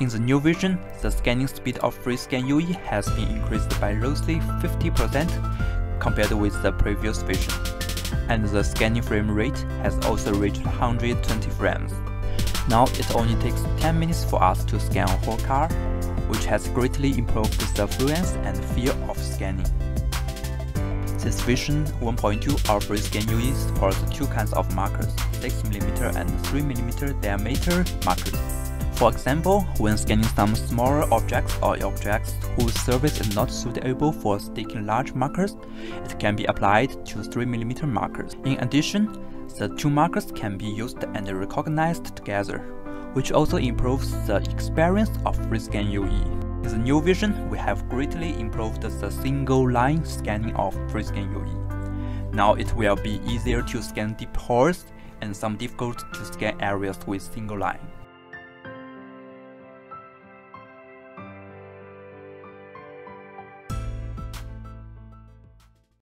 In the new version, the scanning speed of FreeScan UE has been increased by roughly 50% compared with the previous version, and the scanning frame rate has also reached 120 frames. Now it only takes 10 minutes for us to scan a whole car, which has greatly improved the fluency and feel of scanning. This version 1.2 offers FreeScan UE supports two kinds of markers, 6mm and 3mm diameter markers. For example, when scanning some smaller objects or objects whose surface is not suitable for sticking large markers, it can be applied to 3mm markers. In addition, the two markers can be used and recognized together, which also improves the experience of FreeScan UE. In the new version, we have greatly improved the single-line scanning of FreeScan UE. Now it will be easier to scan deep holes and some difficult to scan areas with single line.